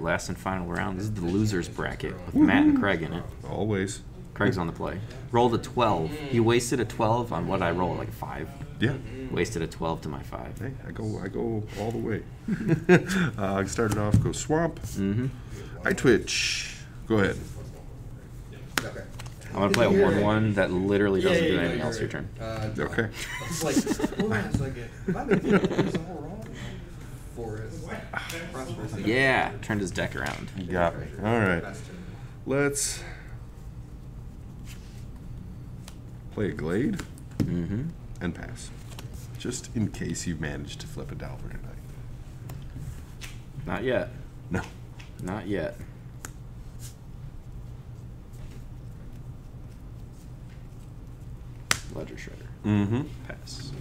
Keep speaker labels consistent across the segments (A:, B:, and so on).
A: right, last and final round. This is the losers bracket with Matt and Craig in it.
B: Always.
A: Craig's on the play. Rolled a 12. He wasted a 12 on what I roll, like a 5.
B: Yeah.
A: Wasted a 12 to my 5.
B: Hey, I go I go all the way. uh, I started off, go swamp.
A: Mm-hmm.
B: I twitch. Go ahead.
C: Okay.
A: I'm going to play a 1 1 that literally doesn't
C: Yeah,
A: do anything
C: you're
A: else your turn.
C: Uh, draw.
B: Okay.
C: Forest.
A: Yeah, turned his deck around.
B: You got me. All right. Let's play a glade
A: Mm-hmm.
B: and pass. Just in case you manage to flip a Delver tonight.
A: Not yet.
B: No.
A: Not yet. Ledger Shredder.
B: Mm-hmm.
A: Pass.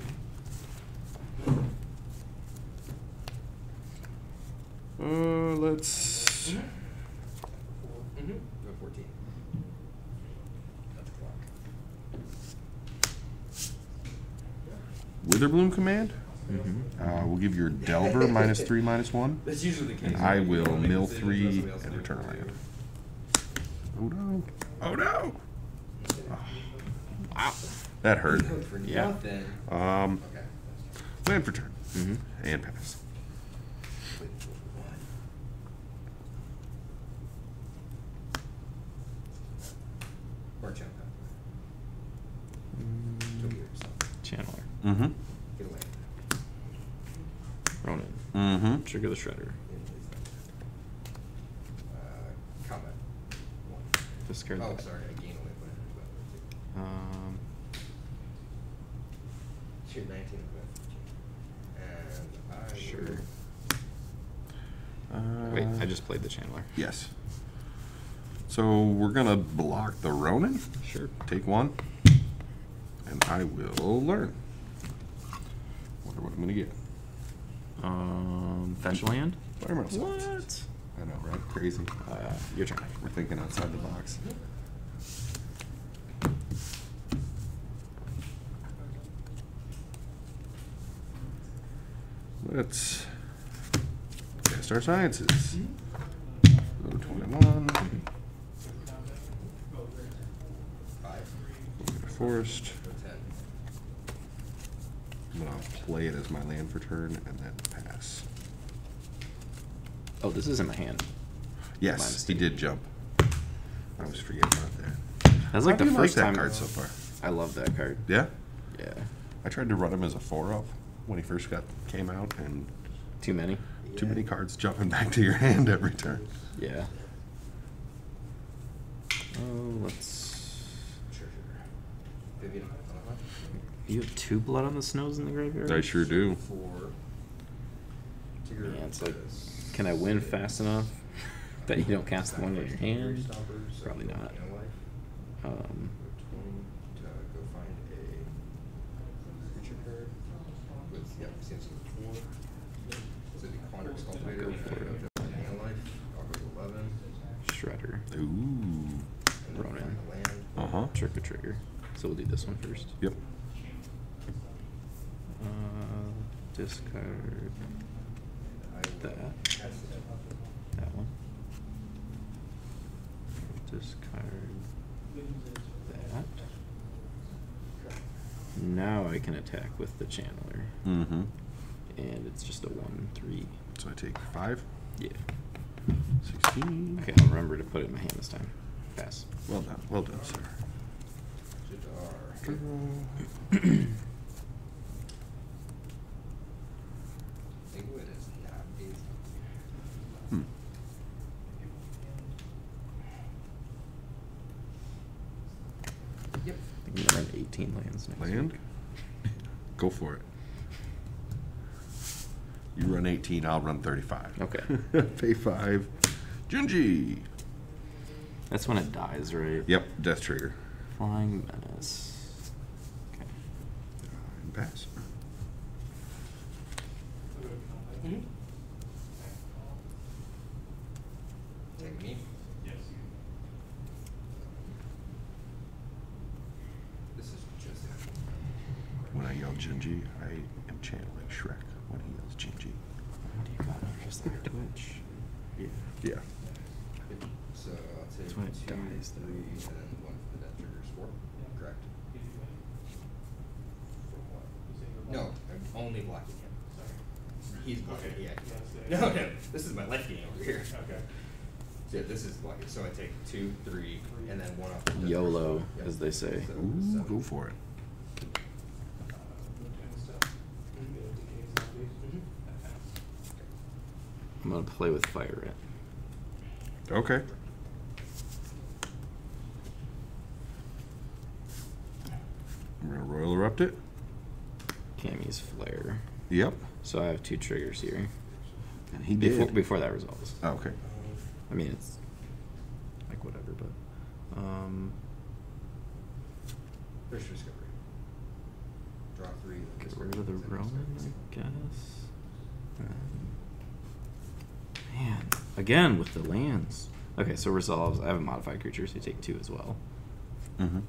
B: Uh, let's.
C: Mhm. Go 14. Got the clock.
B: Witherbloom command.
A: Mm-hmm.
B: Uh, we'll give your Delver minus three, minus one.
C: That's usually the case.
B: And I will mill three and return a land. Oh no! Oh no!
A: Wow.
B: That hurt.
A: Yeah.
B: Um, land for turn
A: Mm-hmm.
B: and pass.
C: Wait for what? Or jump out. Don't get yourself.
A: Channeler.
B: Mm-hmm.
C: Get away.
A: Ronin.
B: Mm-hmm.
A: Trigger the Shredder.
C: Uh, combat. One.
A: Discard
C: Oh,
A: that.
C: sorry, I gain away plan.
A: Um,
C: Shoot 19 and I
A: Sure.
B: Uh,
A: wait, I just played the Channeler.
B: Yes. So we're gonna block the Ronin.
A: Sure.
B: Take one, and I will learn. I'm gonna get.
A: Um, fetch land. What?
B: I know, right? Crazy.
A: Uh, your turn.
B: We're thinking outside the box. Let's test our sciences. Go to 21. Go
C: Five.
B: to forest.
C: Go 10.
B: I'm gonna play it as my land for turn and then pass.
A: Oh, this is in my hand.
B: Yes, he did jump. I was forgetting about that.
A: That's like
B: How
A: the first
B: like
A: time.
B: that card so far.
A: I love that card.
B: Yeah,
A: Yeah.
B: I tried to run him as a four of when he first got came out, and
A: Too many.
B: too many cards jumping back to your hand every turn.
A: Yeah. Oh, let's.
C: Sure, sure. Vivien.
A: You have two blood on the snows in the graveyard.
B: I sure do.
A: Yeah, it's like, can I win fast enough that you don't cast the one in your hand? Probably not. Um,
C: Go 20 to go find a creature card with, yeah, seems like four. So the Quandrix Cultivator,
A: Go for it.
C: to Piano Life, I'll go to 11.
A: Shredder.
B: Ooh.
C: And
A: Ronin.
C: find the land.
B: Uh huh.
A: Trick Trigger trigger. So we'll do this one first.
B: Yep.
A: Discard
C: I
A: that. that one. Discard that. Now I can attack with the channeler.
B: Mm-hmm.
A: And it's just a 1 3.
B: So I take five.
A: Yeah.
B: Sixteen.
A: Okay, I'll remember to put it in my hand this time. Pass.
B: Well done. Well done, sir. 15, I'll run 35.
A: Okay.
B: Pay five. Junji.
A: That's when it dies, right?
B: Yep, Death Trigger.
A: Flying Menace. Okay.
B: Pass.
A: As they say.
B: Ooh, go for it.
A: I'm gonna play with fire it.
B: Okay. I'm gonna royal erupt it.
A: Kami's Flare.
B: Yep.
A: So I have two triggers here.
B: And he
A: Before,
B: did.
A: before that resolves.
B: Oh, okay.
A: I mean, it's like whatever, but um,
C: First discovery. Draw three.
A: get rid of the
C: Ronin,
A: I guess. Um, man, again with the lands. Okay, so resolves. I have a modified creature, so you take two as well.
B: Mm-hmm.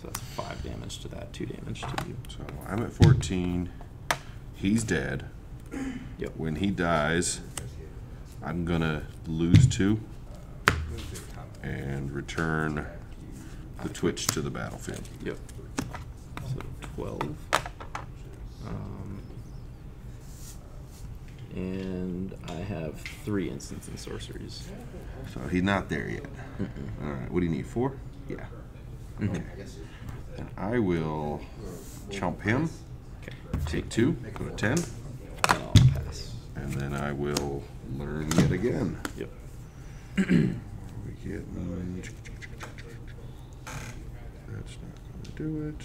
A: So that's five damage to that, two damage to you.
B: So I'm at 14. He's dead.
A: Yep.
B: When he dies, I'm gonna lose two
C: Uh, move to combat.
B: and return the twitch to the battlefield.
A: Yep. So twelve. Um, and I have three instants and sorceries.
B: So he's not there yet.
A: Mm-mm.
B: All right. What do you need? Four? Yeah.
A: Mhm.
C: I guess
B: I will chump him.
A: Okay.
B: Take two. Go to ten.
A: Then I'll pass.
B: And then I will learn yet again.
A: Yep.
B: We get. That's not gonna do it.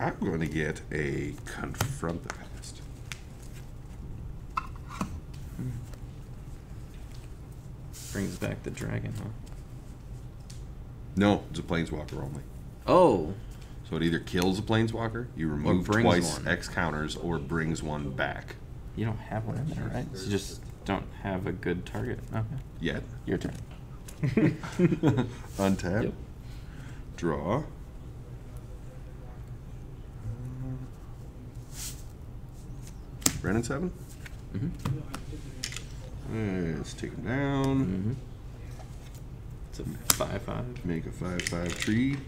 B: I'm going to get a confront the past.
A: Brings back the dragon, huh?
B: No, it's a planeswalker only.
A: Oh,
B: So it either kills a planeswalker, you remove twice
A: one.
B: X counters, or brings one back.
A: you don't have one in there, right? So you just don't have a good target. Okay.
B: Yet.
A: Your turn.
B: Untap.
A: Yep.
B: Draw. Brennan seven.
A: Mm-hmm.
B: Uh, Let's take him down.
A: Mm-hmm. It's a five five.
B: Make a five five tree. Oh,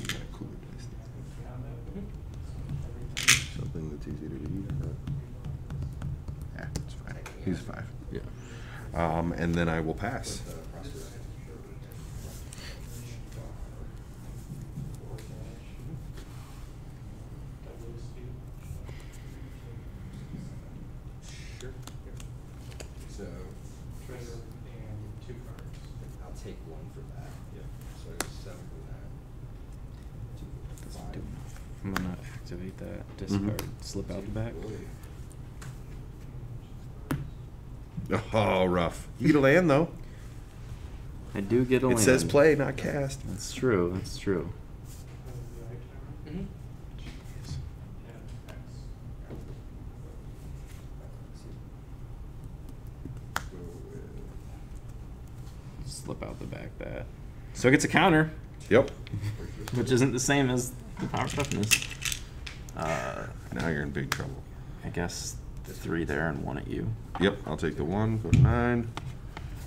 B: we got a cooler dice. Something that's easy to read. Yeah, it's fine. He's five.
A: Yeah.
B: Um, and then I will pass.
C: With, uh, Prosperous. Sure. So I'll take one for that. Yep. So I go seven for that. Two for
A: Doesn't
C: five.
A: do enough. I'm gonna activate that. Discard. Mm-hmm. Slip out the back.
B: Oh, rough. You get a land though.
A: I do get a land.
B: It says play, not cast.
A: That's true. That's true. Jeez.
C: Go with
A: Slip out the back that. So it gets a counter,
B: Yep.
A: which isn't the same as the power toughness.
B: Now you're in big trouble.
A: I guess the three there and one at you.
B: Yep, I'll take the one, go to nine,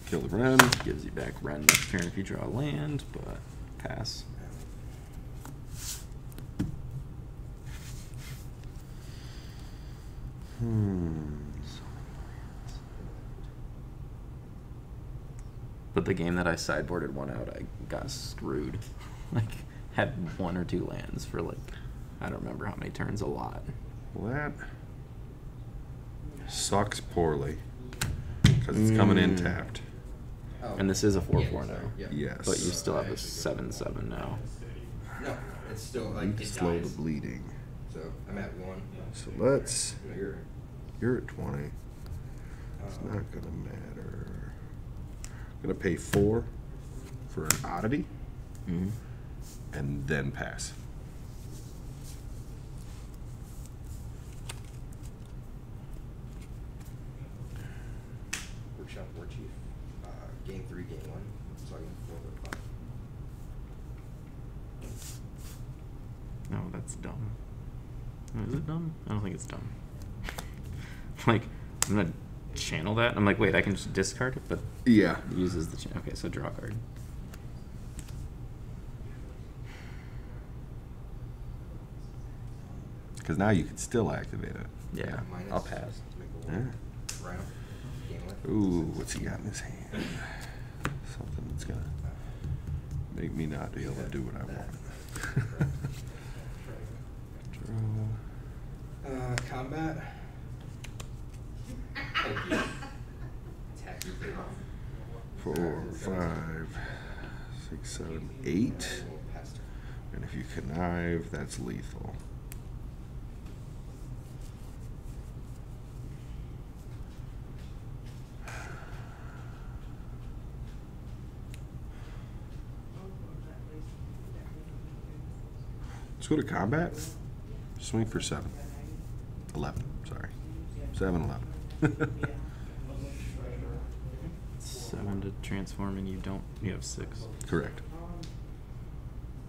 B: kill the Ren.
A: Gives you back Ren next turn if you draw a land, but pass.
B: Hmm.
A: But the game that I sideboarded one out, I got screwed. like, had one or two lands for like, I don't remember how many turns, a lot.
B: Well, that sucks poorly because it's coming in
A: Mm.
B: tapped.
C: Oh.
A: And this is a 4
C: Yeah,
A: 4 now.
C: yeah.
B: Yes.
A: But you still have a
C: actually
A: 7 7 now.
C: No, it's still like it
B: Slow the bleeding.
C: So I'm at one.
B: So let's.
C: No, you're.
B: You're at 20. It's
C: uh,
B: not gonna matter. I'm Gonna pay four for an oddity
A: Mm-hmm.
B: and then pass.
C: Workshop War Chief. Uh, game three, game one. So I can four or five.
A: It's dumb. Is it dumb? I don't think it's dumb. like, I'm gonna channel that. I'm like, wait, I can just discard it, but
B: Yeah.
A: it uses the. Cha- okay, so draw a card.
B: Because now you can still activate it.
A: Yeah,
C: Minus
A: I'll pass.
C: to make a
B: Yeah.
C: one. Rhino. Gain life.
B: Ooh, what's he got in his hand? Something that's gonna make me not be able to do what I want. Draw.
C: Uh, combat.
B: Four, five, six, seven, eight. And if you connive, that's lethal. Let's go to combat. Swing for seven. Eleven, sorry. Seven, eleven.
A: Seven to transform, and you don't. You have six.
B: Correct.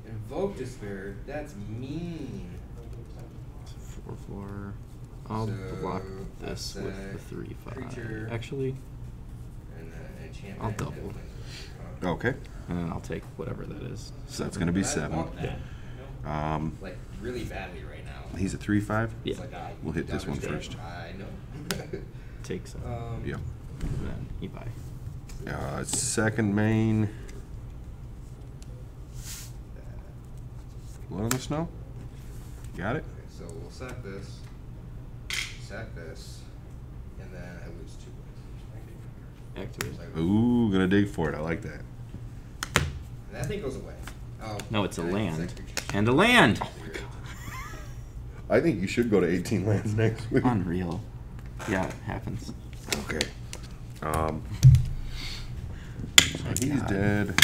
C: Invoke despair. That's mean.
A: Four, four. I'll
C: So,
A: block this with the three, five.
C: creature.
A: Actually,
C: And then enchantment.
A: I'll
C: and
A: double.
B: Okay.
A: and then I'll take whatever that is.
B: So that's gonna be seven.
C: want that.
B: Um,
C: Like really badly right now.
B: He's a three, five?
A: Yeah.
C: Like, ah,
B: We'll hit this one
C: damage
B: first.
C: I know.
A: Take seven.
C: um,
B: Yep.
A: and then you buy.
B: Uh, second main. Blood on the snow? Got it?
C: Okay, so we'll sack this, sack this, and then I lose two points.
A: Activate.
C: So
B: Ooh, gonna dig for it. I like that.
C: And that thing goes away. Oh.
A: No, it's a
C: and I
A: land.
C: sack creature.
A: And a land!
B: I think you should go to 18 lands next week.
A: Unreal. Yeah, it happens.
B: Okay. Um, so he's
A: God.
B: dead.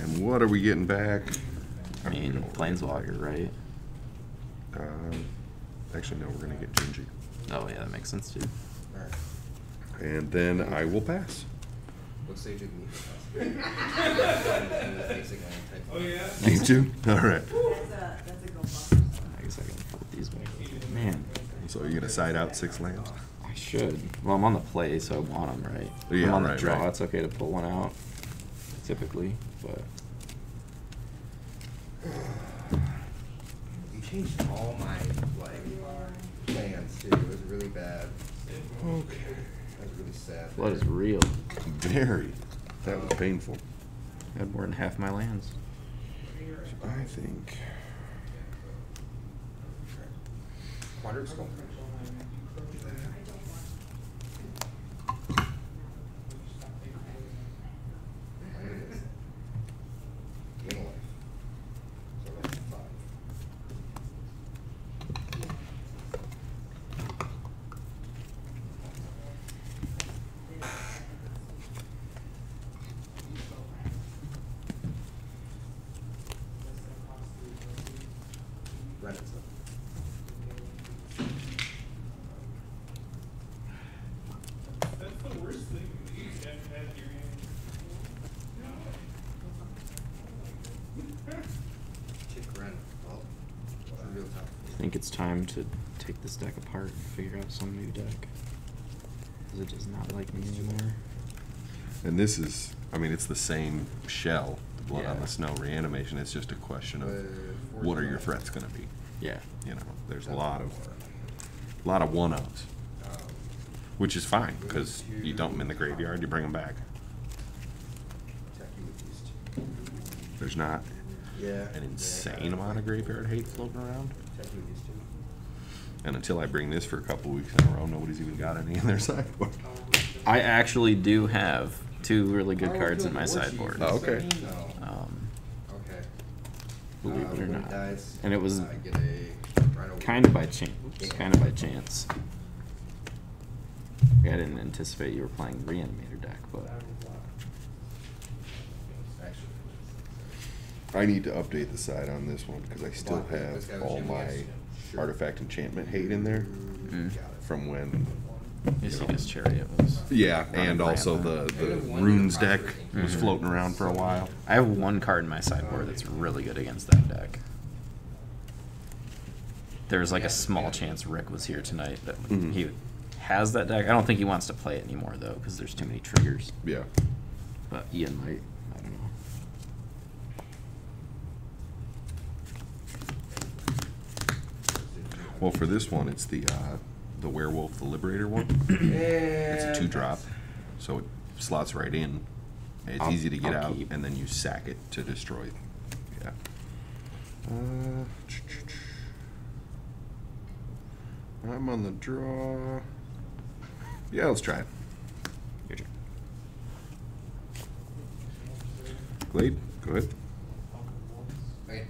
B: And what are we getting back?
A: I mean, Planeswalker, right?
B: Um, actually, no, we're gonna get Gingy.
A: Oh, yeah, that makes sense too.
C: Alright.
B: And then I will pass.
C: What stage of the meeting? Oh, yeah?
B: Me too? All right.
D: That's a, that's a go bumper.
A: I guess I can put these back. Man,
B: So you're gonna side out six lands?
A: I should. Well, I'm on the play, so I want them, right?
B: Yeah,
A: I'm on
B: right,
A: the draw.
B: right.
A: It's okay to pull one out, typically, but
C: You changed all my, like, plans too. It was really bad.
B: Okay.
C: That was really sad.
A: blood is real.
B: Very. That was painful.
A: I had more than half my lands.
B: I think.
C: Quandary Skull. Gain a life. So that's five. Right, it's up.
E: That's the worst thing that you have had in your hand.
C: Chick Ren. Well, that's real tough.
A: I think it's time to take this deck apart and figure out some new deck. Because it does not like me anymore.
B: And this is, I mean, it's the same shell, the blood on the snow reanimation. It's just a question of
C: Uh,
B: what are your threats gonna be?
A: Yeah.
B: You know, there's a lot of, a lot of one-ups,
C: Um,
B: which is fine, because you dump them in the graveyard, you bring them back.
C: attack you with these two.
B: There's not
C: Yeah.
B: an insane amount of graveyard hate floating around.
C: Attack you with.
B: And until I bring this for a couple weeks in a row, nobody's even got any in their sideboard.
A: I actually do have two really good
C: Oh,
A: cards in my sideboard.
B: Oh, okay.
A: Um,
C: Okay.
A: believe
C: Uh,
A: it or not. And it was
C: I get a Rhino
A: kind of by chance. Kind of by chance. I didn't anticipate you were playing Reanimator deck, but
C: Actually.
B: I need to update the side on this one, because I still
C: Block it. This guy
B: have
C: was
B: all
C: Jimmy,
B: my
C: yes. Sure.
B: artifact enchantment hate in there
A: Mm.
C: Got it.
B: from when
A: Eusebius Chariot was.
B: Yeah, and also the, the
C: I have one
B: runes deck
C: Prosper
B: was
A: Mhm.
B: floating around for a while.
A: I have one card in my sideboard that's really good against that deck. there's like a small chance Rick was here tonight that
B: Mhm.
A: he has that deck. I don't think he wants to play it anymore though because there's too many triggers.
B: Yeah.
A: But Ian might. I don't know.
B: Well, for this one, it's the uh, the werewolf, the liberator one. It's a two drop, so it slots right in. It's
A: I'll-
B: easy to get
A: I'll
B: out,
A: keep.
B: and then you sack it to destroy. Yeah. Uh, I'm on the draw. Yeah, let's try it.
A: Your turn.
B: Glade, go ahead.
C: Okay.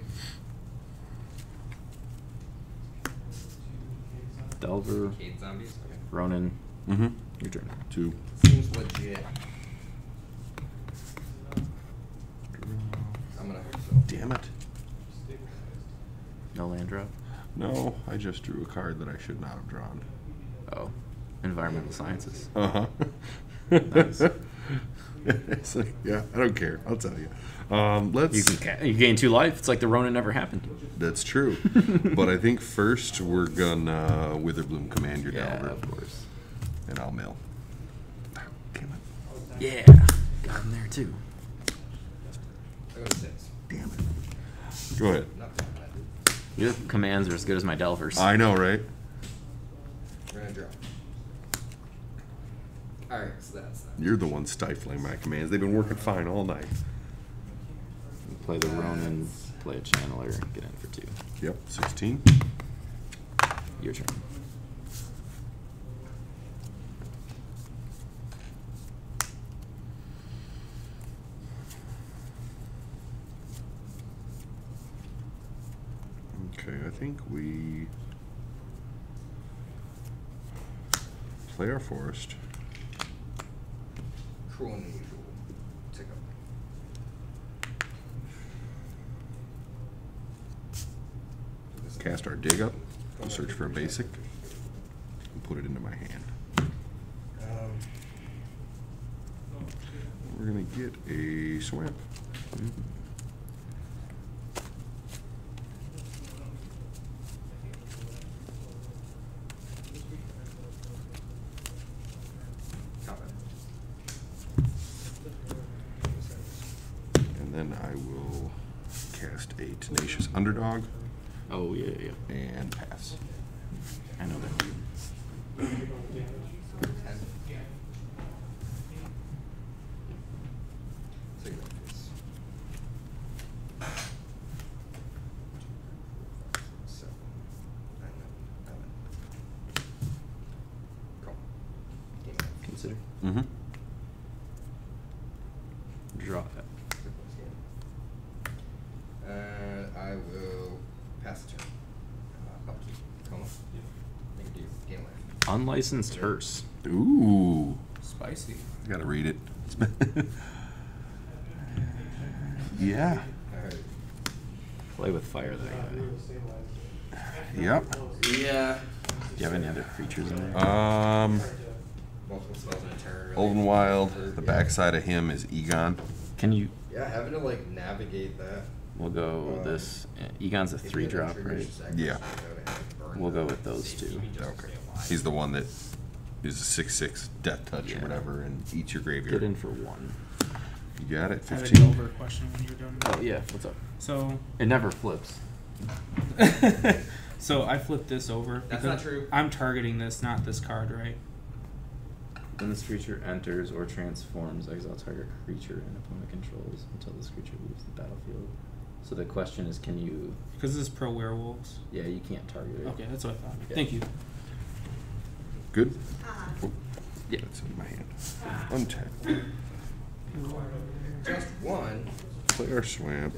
A: Delver,
C: Cade zombies. Okay.
A: Ronin,
B: Mm-hmm.
A: your turn.
B: Two.
C: Seems legit. I'm gonna hope so.
B: Damn it.
A: No land drop.
B: No, I just drew a card that I should not have drawn.
A: Oh, environmental sciences.
B: Uh huh.
A: Nice.
B: it's like, yeah, I don't care. I'll tell you. Um, let's.
A: You can ca- you gain two life. It's like the Ronin never happened.
B: That's true. but I think first we're gonna Witherbloom command your
A: Yeah,
B: Delver,
A: of course.
B: and I'll mill. Damn it.
A: Yeah, got him there too.
C: I go to six.
B: Damn it. Go ahead.
C: Not that bad.
A: Your commands are as good as my Delvers.
B: I know, right?
C: We're gonna draw. Alright, so that's that.
B: You're the one stifling my commands. They've been working fine all night.
A: play the Ronin, play a Channeler, get in for two.
B: Yep, 16.
A: Your turn.
B: Okay, I think we play our forest.
C: Cruel and unusual. Tick up. This-
B: Cast our dig up. We'll search for a basic. And put it into my hand.
C: Um,
B: We're gonna get a swamp.
C: top it.
B: And then I will cast a tenacious underdog
A: Oh yeah, yeah.
B: and pass.
A: I know that.
C: Ten. Take that face. Seven. Nine, eleven. Call. Game over.
A: Consider.
B: Mm-hmm.
A: Draw.
C: Uh, I will pass the turn. Uh, upkeep. Coma. Make do. Game life.
A: Unlicensed hearse.
B: Ooh.
C: Spicy.
B: I gotta read it. yeah.
A: Play with fire that guy.
B: Yep.
C: Yeah.
A: Do you have any other creatures in there?
B: Um,
C: Multiple spells in a turn. really.
B: Old and Wild. The backside of him is Egon.
A: Can you?
C: Yeah, having to like navigate that.
A: We'll go
C: Uh,
A: this. Egon's a three drop, right?
B: Yeah.
C: it, go ahead and burn
A: We'll go with those two.
B: Okay. He's the one that is a six-six death touch
A: Yeah.
B: or whatever, and eats your graveyard.
A: Get in for one.
B: You got it.
F: I have a
B: Fifteen.
F: Delver question when you're done.
A: Oh yeah. What's up?
F: So,
A: It never flips.
F: so I flipped this over.
C: That's
F: because
C: not true.
F: I'm targeting this, not this card, right?
A: When this creature enters or transforms, exile target creature and opponent controls until this creature leaves the battlefield. So the question is, can you?
F: Because this is pro werewolves.
A: Yeah, you can't target it.
F: Okay, that's what I thought.
A: Yeah.
F: Thank you.
B: Good. Oh,
A: Yeah.
B: That's in my hand. Untap.
C: Just one.
B: Play our swamp.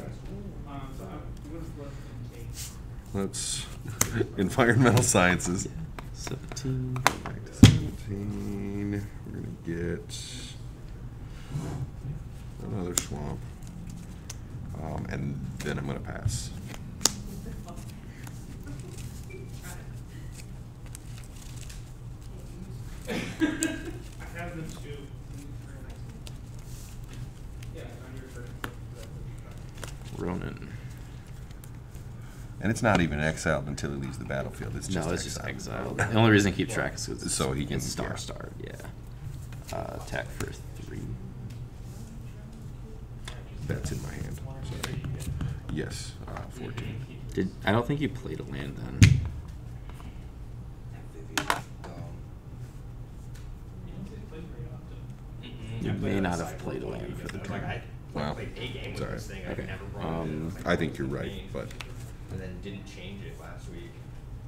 B: Let's environmental sciences.
A: Seventeen.
B: Back to seventeen. We're gonna get another swamp, um, and then I'm gonna pass.
E: I have them too. Yeah, on your turn.
A: Ronin.
B: And it's not even exiled until he leaves the battlefield. It's just
A: no, it's just
B: exiled.
A: exiled. The only reason I keep track is because it's
B: So he can-
A: it's star
B: yeah.
A: star. Yeah. Uh, attack for three.
B: That's in my hand. Sorry. Yes, uh, 14.
A: Did I don't think you played a land then.
C: Vivien, um,
A: You may not have played a land for the turn.
G: I
B: Wow.
G: played a game with
B: Sorry.
G: this thing.
A: Okay.
G: never
A: Um,
G: it.
B: I think you're right, but
G: and then didn't change it last week.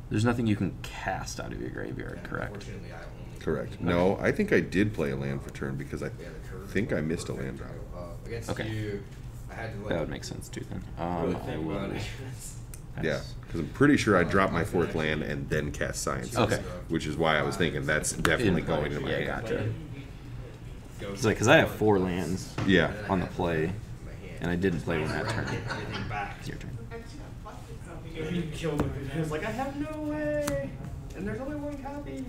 A: There's nothing you can cast out of your graveyard,
C: and
A: correct?
C: Unfortunately, I only.
B: correct. No, I think I did play a land for turn because I
C: We had a curve.
B: think I missed a land drop.
C: Uh,
A: Okay.
C: you, I had to like.
A: That would make sense too then. Um, I will.
B: Yeah, because I'm pretty sure I dropped my fourth land and then cast Science.
A: Okay.
B: Which is why I was thinking that's definitely going to my
A: yeah,
B: hand.
A: gotcha.
C: Go
A: It's like because I have four lands
B: Yeah.
A: on the play, and I didn't play one that turn.
C: Get back.
A: It's your turn.
G: He killed him. He was like, I have no way. And there's only one copy.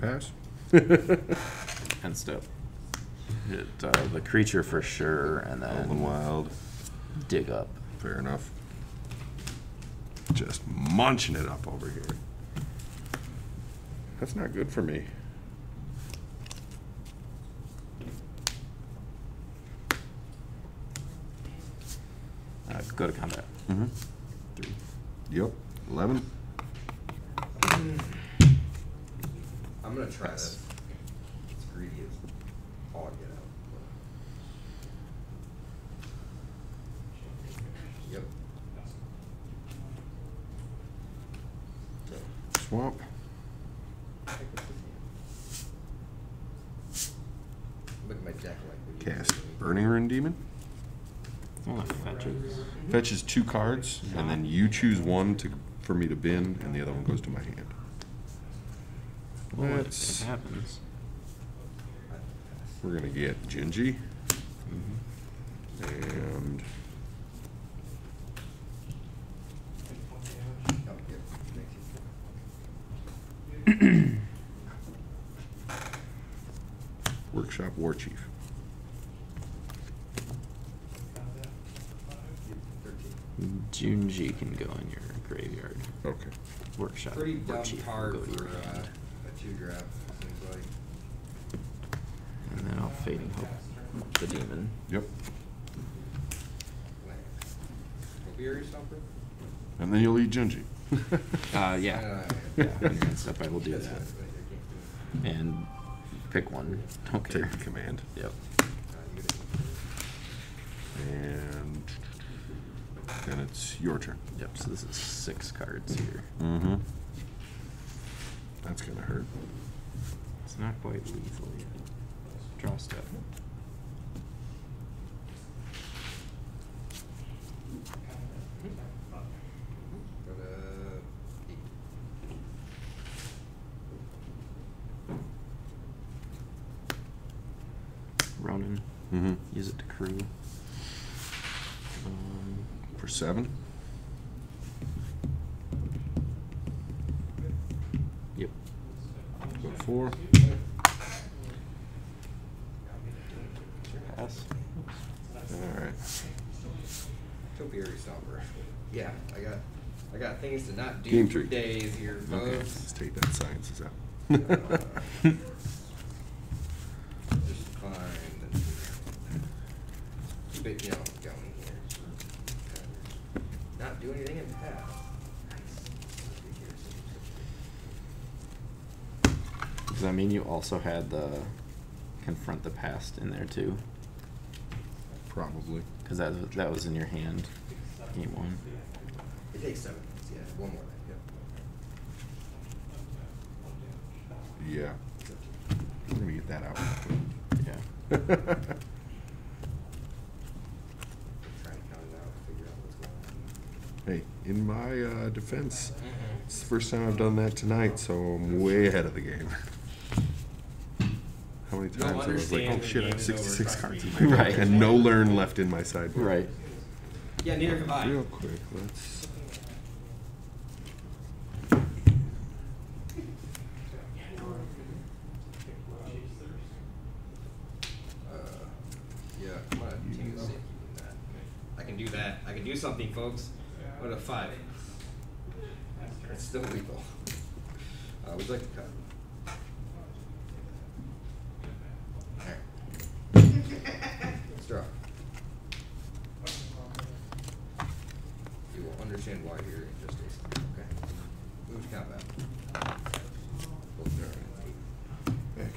B: Pass.
A: End step. Hit uh, the creature for sure, and
B: Golden
A: then
B: Wild.
A: dig up.
B: Fair enough. Just munching it up over here. That's not good for me.
A: Uh, go to combat.
B: Mm-hmm.
A: Three.
B: Yep. Eleven.
C: I'm gonna try this. It's greedy as all get out. Yep.
B: Swamp.
C: Look at my deck like.
B: Cast Burning Rune Demon.
A: Oh, fetches.
B: Fetches two cards, and then you choose one to for me to bin, and the other one goes to my hand.
A: What
B: Let's-
A: happens?
B: We're gonna get Gingy
A: Mm-hmm.
B: and
C: Oh, yep. Thank you.
B: Workshop War Chief.
C: Thirteen.
A: Junji can go in your graveyard.
B: Okay.
A: Workshop.
C: Pretty
A: War
C: dumb
A: Chief
C: card
A: go to
C: for
A: your
C: uh, a two drop. Seems like.
A: And then I'll fading hope the demon.
B: Yep.
C: Land. Topiary
B: And then you'll eat Gingy.
A: Uh, yeah.
C: Uh,
A: yeah. on your end step, I will do that.
C: what I can't do.
A: And pick one. Don't care.
B: Take the command.
A: Yep.
C: Uh, you get it.
B: And then it's your turn.
A: Yep. So this is six cards here.
B: Mm-hmm. That's gonna hurt.
A: It's not quite lethal yet. Draw step.
C: Go to eight.
A: Ronin.
B: Mm-hmm.
A: Use it to crew. Um,
B: For seven.
A: yep.
B: Go to four.
A: Pass.
B: All right.
C: Topiary Stomper. Yeah, I got, I got things to
B: Game
C: for
B: tree.
C: days here,
B: Okay.
C: folks.
B: Let's take that sciences out.
C: Just find, keep it, you know, going here. Not do anything in the past.
A: Does that mean you also had the confront the past in there too?
B: Probably.
A: Because that that was in your hand, game one.
C: It takes seven, minutes, yeah, one more, yeah.
B: Let We're get that out.
A: Yeah.
C: Try and count it out, figure out what's going on.
B: Hey, in my uh, defense, it's the first time I've done that tonight, so I'm way ahead of the game. How many
G: You'll
B: times I was like, oh
G: understand
B: shit, I
G: when
B: have
G: game is
B: 66
G: over,
B: cards in
G: me.
B: my deck,
A: Right.
B: and no learn left in my sideboard.
A: Right.
C: Yeah, neither have I.
B: Real quick, let's.
C: Uh, yeah, I'm gonna take a safety from that. do that. I can do something, folks. What a five. It's still lethal. Uh, would you like to cut? Alright. Let's draw. You will understand why here in just a second, okay? Move to combat. Both.
B: Back.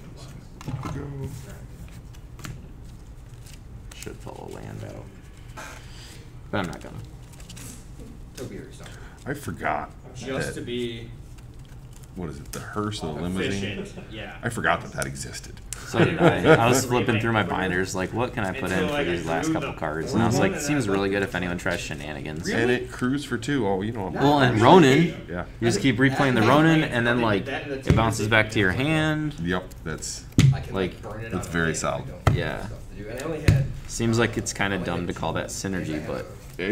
B: Go.
A: Should follow land out. But I'm not gonna.
C: Toby or something.
B: I forgot.
C: Just
B: that-
C: to be
B: What is it? The hearse of the limousine.
C: efficient. Yeah.
B: I forgot that that existed.
A: So did I. I was flipping through my binders, like, what can I put in for
C: I
A: these last couple cards? And I was like,
C: one,
A: seems really good if anyone tries shenanigans.
C: Really?
B: And it cruised for two. Oh, you know I'm.
A: Well, and Ronin,
B: Yeah.
A: you just keep replaying the Ronin, and then like it bounces back to your hand.
B: Yep. That's.
A: Like,
B: that's very
C: my hand if I
B: solid.
A: Yeah.
C: stuff to do. And I only had
A: Seems like it's kind of dumb to call that synergy, but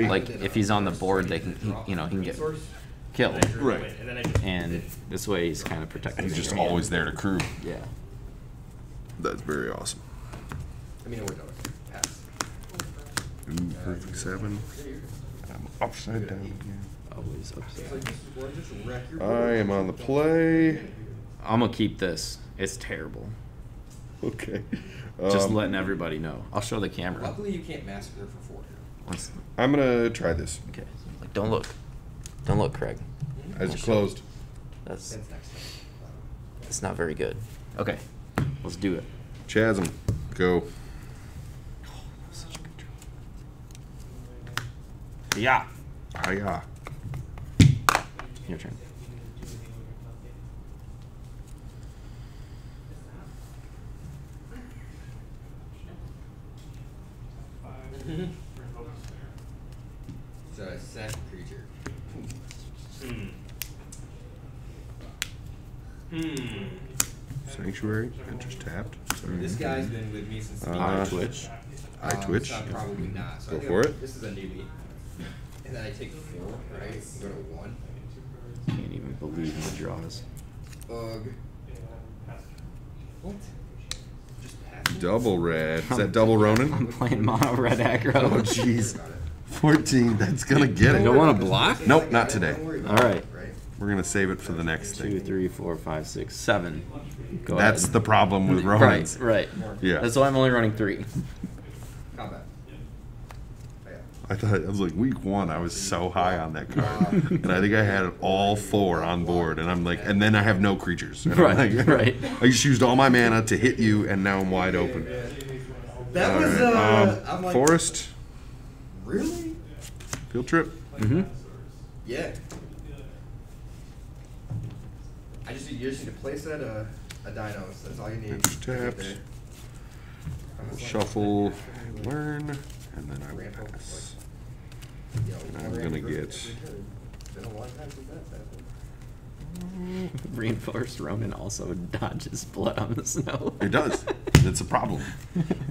A: like if he's on the board, they can, he, you know, he can get killed,
B: Right.
C: And then I just
A: and this way he's kind of protecting.
B: He's
A: your
B: just
A: hand.
B: always there to crew.
A: Yeah.
B: That's very awesome.
C: I mean, it worked out. Pass.
B: Ooh, perfect seven. I'm upside down again.
A: Always
C: So
A: upset.
C: just, well, just wreck your
B: I am on the play.
A: I'm gonna keep this. It's terrible.
B: Okay.
A: Just
B: Um,
A: letting everybody know. I'll show the camera.
C: Luckily, you can't massacre for four.
A: Once-
B: I'm gonna try this.
A: Okay. Like, don't look. Don't look, Craig.
B: Eyes are closed.
A: That's
C: That's
A: it's not very good. Okay. Let's do it.
B: Chasm. Go.
A: Such good. Yeah.
B: Ah, yeah.
A: Your turn.
C: So a second creature. Hmm. Hmm.
B: Sanctuary. Interest tapped. Sorry.
C: This guy's been with me since
B: Uh,
C: beginning.
A: Twitch.
B: I
C: Um,
B: twitch.
C: So I'm probably not. So I
B: Go for it.
C: This is a newbie. And then I take four, right? Go to one.
A: Can't even believe the draws.
C: Ugh. What? Just pass it?
B: Double red. Is that double Ronin?
A: I'm playing mono red aggro.
B: Oh, jeez. 14. That's gonna get it.
A: You don't want to block?
B: Nope, not today.
C: Don't worry
A: All
C: about
A: right.
C: It, Right?
B: We're gonna save it for the next
A: Two,
B: thing.
A: three, four, five, six, seven. Go
B: That's
A: ahead.
B: the problem with
A: Right, right.
B: Yeah.
A: That's why I'm only running three.
C: Combat. Yeah.
B: I thought it was like week one. I was so high on that card, and I think I had all four on board. And I'm like, and then I have no creatures. And I'm
A: Right,
B: like-
A: right.
B: I just used all my mana to hit you, and now I'm wide open.
C: That
B: All
C: was,
B: right,
C: uh,
B: um,
C: I'm like,
B: forest
C: really?
B: field trip.
A: Mm-hmm.
C: Yeah. I just you just need to place that uh, a dinos. That's all you need.
B: It's
C: Right
B: tapped.
C: there. I'm just like-
B: Shuffle, learn, and then I will pass. And I'm gonna get-
C: reverse return. Been a long time since that's happened.
A: Reinforced Ronin also dodges blood on the snow.
B: It does. It's a problem.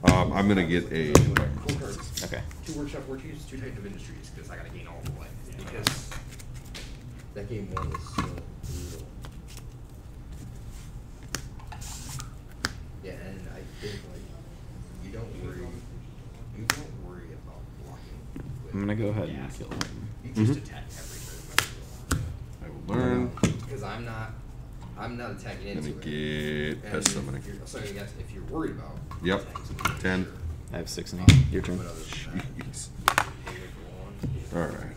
B: Um, I'm gonna get a.
A: Okay.
C: Two workshop worksheets, two types of Industries, because I gotta gain all the life. Because that game one was so brutal. Yeah, and I think like you don't worry, you don't worry about blocking.
A: I'm gonna go ahead and kill him.
C: You just
B: Mhm.
C: attack every turn.
B: I will learn.
C: Because I'm not, I'm not attacking
B: Gonna
C: into it.
B: get pest
C: if
B: summoning.
C: you're- So I guess if you're worried about.
B: Yep. Ten.
C: sure.
A: I have six in hand. Your turn.
C: But other than that,
B: Jeez.
C: pay it for one.
B: All right.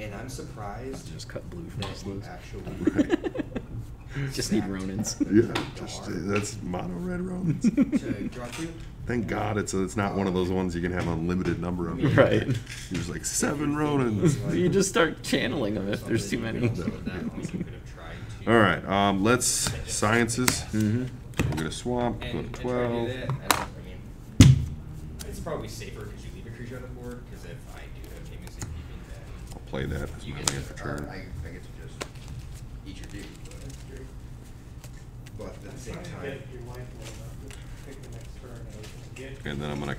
C: And I'm surprised
A: Just cut blue from
C: that
A: this
C: actually.
A: Just need
C: stacked
A: Ronins.
B: Yeah, just that's mono red Ronins.
C: To draw two?
B: Thank God it's it's not one of those ones you can have unlimited number of. them.
A: Right.
B: You're just like seven Ronins.
A: You just start channeling them if there's too many.
B: All right. Um, let's sciences.
A: Mm-hmm.
B: We're gonna swamp. Go
C: And,
B: to
C: to
B: twelve.
C: that, I mean, it's probably safer because you leave a creature on the board. Because if I do have Famous Keeping, then
B: I'll play that as my
C: get
B: land for
C: or
B: turn.
C: I, I get to just eat your dude, but. But at the same time,
B: And then I'm gonna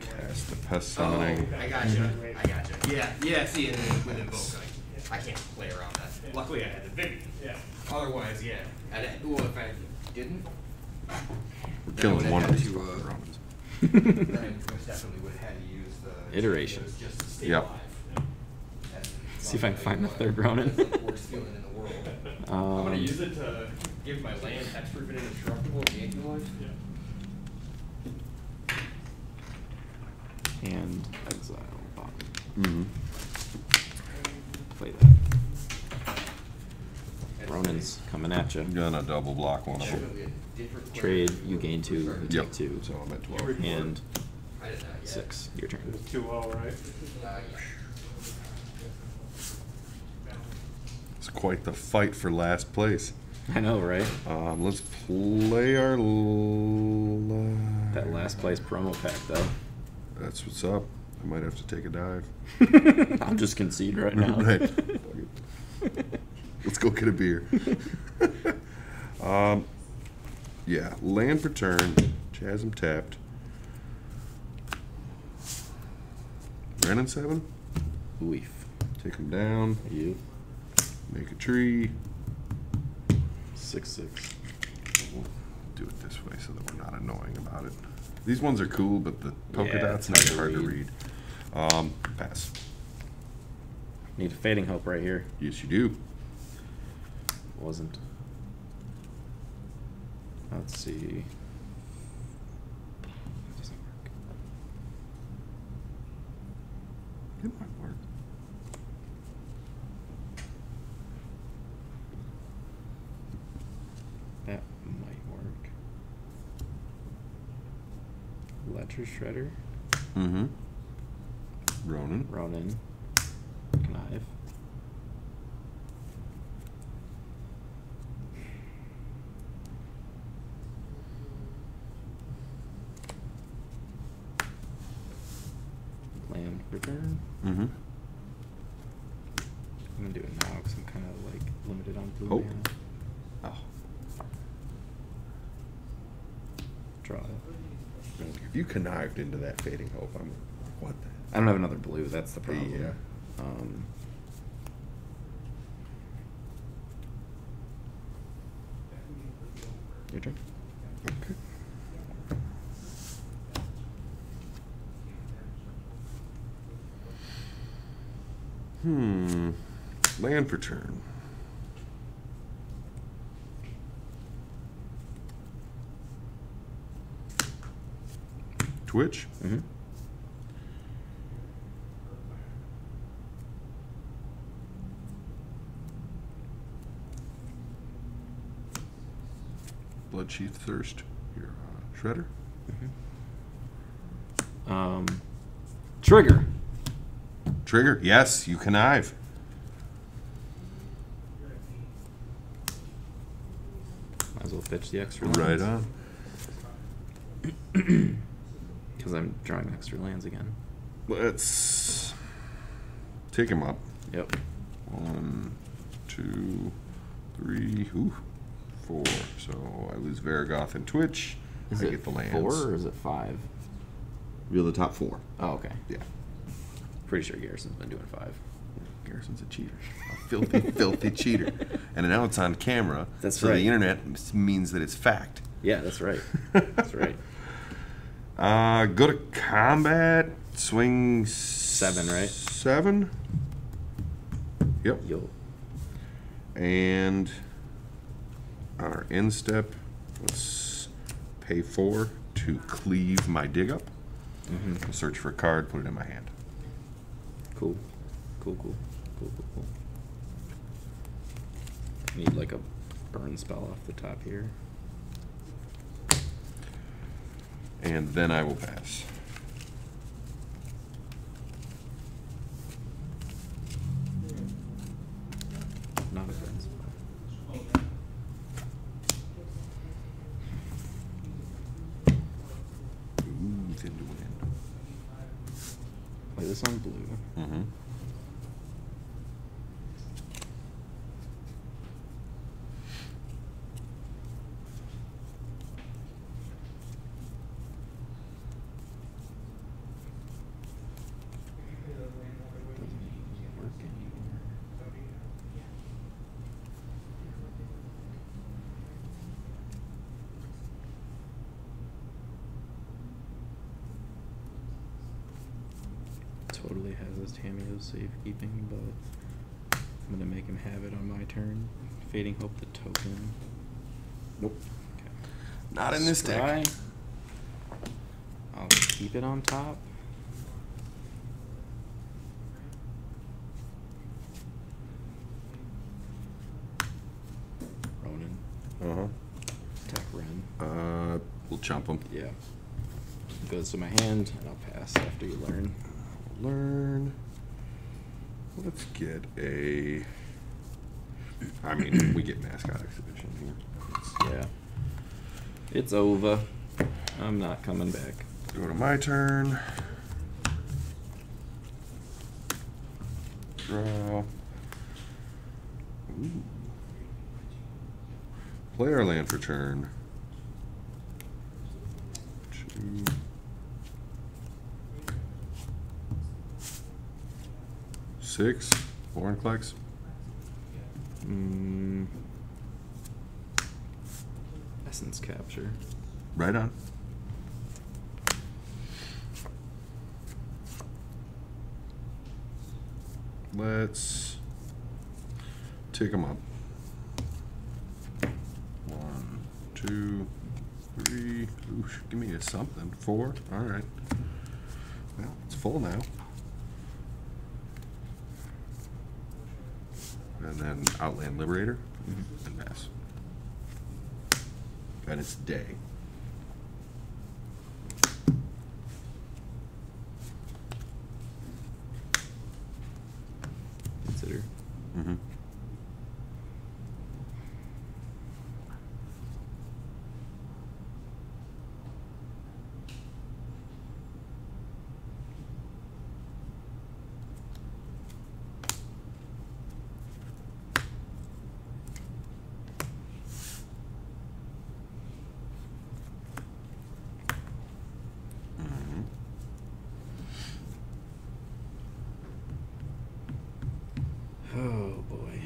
B: cast the pest
C: oh,
B: summoning.
C: I gotcha, I gotcha, yeah, yeah, see, and then with invoke, I, I can't play around that, luckily I had the Vivi.
G: Yeah.
C: Otherwise, yeah, and, well, if I didn't,
B: We're killing one of
C: had
B: these
C: to,
B: fucking
C: uh,
B: Ronins.
G: Brian definitely would have had to use the
A: Iteration.
G: Just to stay
B: Yep.
G: alive.
A: See if I can find the third Ronin.
G: the worst feeling in the world. I'm gonna
A: Um,
G: use it to give my land hexproof and indestructible at the Yankee
E: Yeah.
A: and exile bottom.
B: Mm-hmm.
A: Play that.
G: And
A: Ronin's coming at you.
B: I'm gonna double block one of them.
G: Definitely a different player.
A: Trade, you gain two, you
B: Yep.
A: two.
B: So I'm at twelve.
A: And
G: I did not yet.
A: six, your
E: It
A: turn.
E: was two right?
G: Uh.
B: It's quite the fight for last place.
A: I know, right?
B: Um, let's play our. L-
A: That last place promo pack, though.
B: That's what's up. I might have to take a dive.
A: I'll just concede right now.
B: Right. Let's go get a beer. um, yeah, land per turn. Chasm tapped. Wrenn and Seven.
A: Leaf.
B: Take him down.
A: You.
B: Make a tree.
A: Six, six.
B: Do it this way so that we're not annoying about it. These ones are cool, but the polka
A: Yeah,
B: dots make
A: hard to
B: read. Um, pass.
A: Need a fading hope right here.
B: Yes, you do.
A: Wasn't. Let's see. That doesn't work.
B: It might work.
A: That might work. Shredder.
B: Mm-hmm. Ronan.
A: Ronin. Knife. Land return.
B: Mm-hmm.
A: I'm gonna do it now because I'm kind of like limited on blue
B: Hope.
A: mana.
B: Oh.
A: Draw it.
B: You connived into that fading hope, I'm what the
A: I don't have another blue. That's the problem.
B: Yeah.
A: Um, your turn.
B: Okay. Hmm. Land for turn. Twitch.
A: Mm-hmm.
B: Bloodsheath Thirst. Your uh, Shredder.
A: Um, trigger.
B: Trigger. Yes, you connive.
A: Might as well pitch the extra
B: Right on.
A: Drawing extra lands again.
B: Let's take him up.
A: Yep.
B: One, two, three, ooh, four. So I lose Varragoth and Twitch.
A: Is
B: I
A: it
B: get the lands.
A: four or is it five?
B: You're the top four.
A: Oh, okay.
B: Yeah.
A: Pretty sure Garrison's been doing five.
B: Garrison's a cheater. A filthy, filthy cheater. And now it's on camera.
A: That's
B: so
A: right.
B: the internet means that it's fact.
A: Yeah, that's right. that's right.
B: Uh, go to combat. Swing
A: Seven, right?
B: Seven. Yep.
A: You'll
B: And our end step, let's pay four to cleave my dig up.
A: Mm
B: -hmm. Search for a card, put it in my hand.
A: Cool. Cool, cool. Cool, cool, cool. Need like a burn spell off the top here.
B: And then I will pass.
A: Not spell.
B: Ooh, thin to win.
A: Play this on blue.
B: Mm-hmm.
A: Doesn't work anymore. Totally has his Tamiyo's safekeeping, but I'm gonna make him have it on my turn. Fading Hope the token.
B: Nope.
A: Okay.
B: Not in this deck.
A: I'll keep it on top. Ronin.
B: Uh
A: huh. Attack
B: Wrenn. Uh, we'll chomp him.
A: Yeah. Goes to my hand, and I'll pass after you learn.
B: Learn. Let's get a. I mean, we get mascot exhibition here.
A: Yeah. It's over. I'm not coming back.
B: Go to my turn. Draw. Ooh. Play our land for turn. Two. Six. Foreign Clex.
A: Mm. Essence capture.
B: Right on. Let's take them up. One, two, three. Ooh, give me a something. Four. All right. Well, it's full now. And then Outland Liberator
A: Mhm.
B: and pass. And it's day.
A: Consider.
B: Mm-hmm.
A: Oh boy.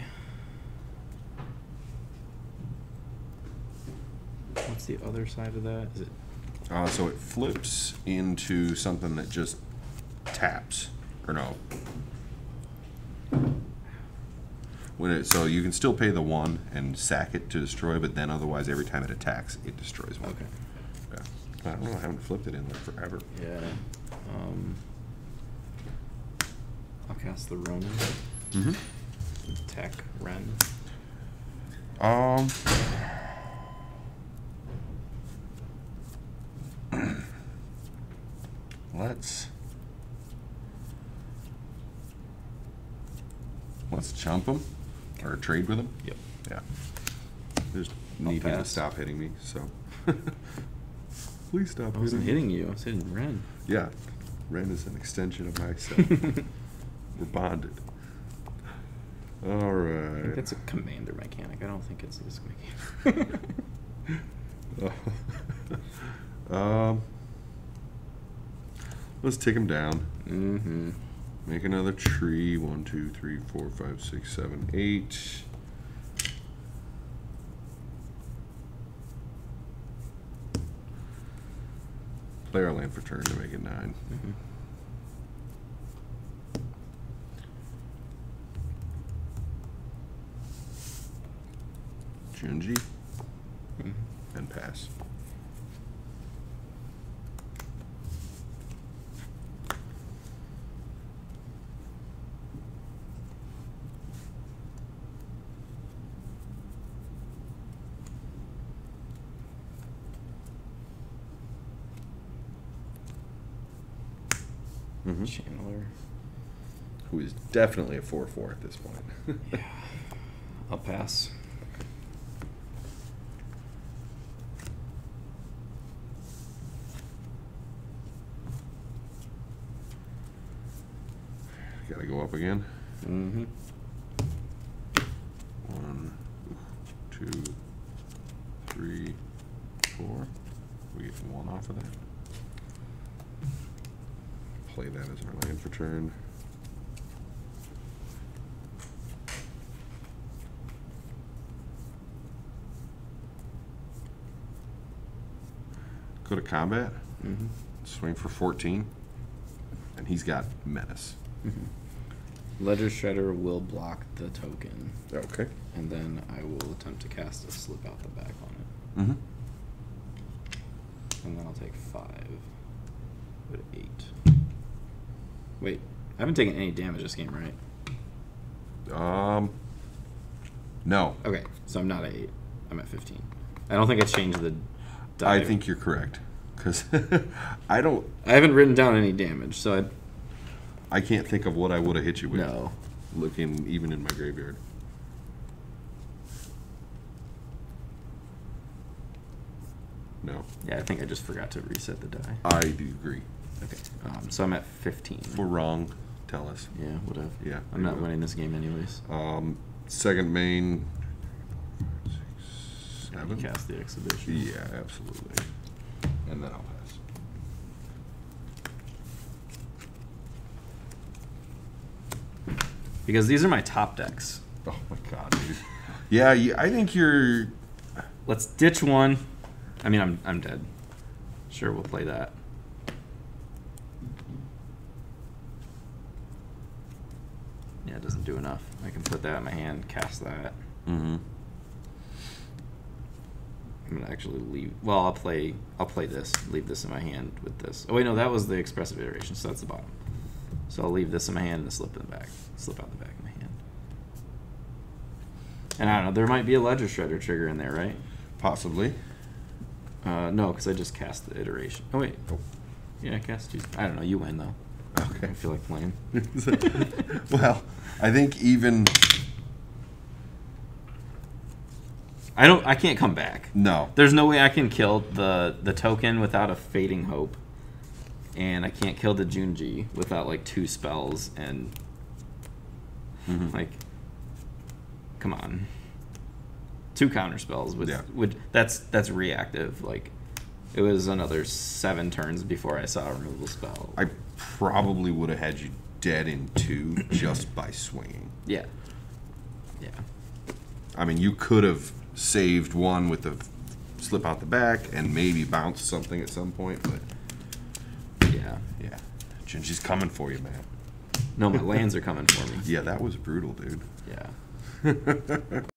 A: What's the other side of that? Is it
B: Uh, so it flips into something that just taps, or no. When it, so you can still pay the one and sack it to destroy, but then otherwise every time it attacks, it destroys one.
A: okay?
B: Yeah. I don't know. I haven't flipped it in like forever.
A: Yeah. Um. I'll cast the Ronin.
B: Mm-hmm.
A: Tech Wrenn.
B: Um. Let's let's chump him or trade with him.
A: Yep.
B: Yeah. Just
A: I'll
B: need him to stop hitting me. So please stop
A: I wasn't
B: hitting.
A: hitting you. I was hitting Wrenn.
B: Yeah, Wrenn is an extension of myself. We're bonded. All
A: I think that's a commander mechanic. I don't think it's this mechanic.
B: um, let's take him down.
A: mm-hmm.
B: Make another tree. One, two, three, four, five, six, seven, eight. Play our land for turn to make it 9
A: Mm-hmm.
B: Junji
A: Mm-hmm.
B: and pass. Mhm.
A: Channeler.
B: Who is definitely a 4 4 at this point.
A: Yeah. I'll pass.
B: Gotta go up again.
A: Mm-hmm.
B: One, two, three, four. We get one off of that. Play that as our land for turn. Go to combat.
A: Mm-hmm.
B: Swing for 14. and he's got menace.
A: Ledger Shredder will block the token,
B: Okay.
A: and then I will attempt to cast a slip out the back on it.
B: Mm-hmm.
A: And then I'll take five. Go to eight. Wait, I haven't taken any damage this game, right?
B: Um. No,
A: Okay, so I'm not at eight. I'm at 15. I don't think I changed the.
B: I think you're correct. Because I don't,
A: I haven't written down any damage, so I.
B: I can't think of what I would have hit you with.
A: No.
B: Looking even in my graveyard. No,
A: Yeah, I think I just forgot to reset the die.
B: I do agree.
A: Okay, um, so I'm at 15.
B: If we're wrong, tell us.
A: Yeah, whatever.
B: Yeah,
A: I'm not
B: go.
A: winning this game anyways.
B: Um, second main. Seven.
A: cast the exhibition.
B: Yeah, absolutely. And then I'll pass.
A: Because these are my top decks.
B: Oh my god, dude. Yeah, yeah I think you're.
A: Let's ditch one. I mean, I'm I'm dead. Sure, we'll play that. Yeah, it doesn't do enough. I can put that in my hand, cast that.
B: Mm-hmm.
A: I'm gonna actually leave. Well, I'll play. I'll play this. Leave this in my hand with this. Oh wait, no, that was the expressive iteration. So that's the bottom. So I'll leave this in my hand and slip in the back. Slip out the back of my hand. And I don't know. There might be a ledger shredder trigger in there, right?
B: Possibly.
A: Uh, no, because I just cast the iteration. Oh wait.
B: Oh.
A: Yeah, I cast. you- I don't know. You win though.
B: Okay.
A: don't feel like playing.
B: well, I think even
A: I don't. I can't come back.
B: no.
A: There's no way I can kill the the token without a fading hope, and I can't kill the Junji without like two spells and
B: Mhm.
A: like, come on, two counter spells with
B: Yeah.
A: would that's that's reactive. Like, it was another seven turns before I saw a removal spell.
B: I probably would have had you dead in two just by swinging.
A: yeah, yeah,
B: I mean, you could have saved one with the slip out the back and maybe bounce something at some point, but
A: yeah.
B: yeah, Gingy's coming for you, man.
A: No, my lands are coming for me.
B: Yeah, that was brutal, dude.
A: Yeah.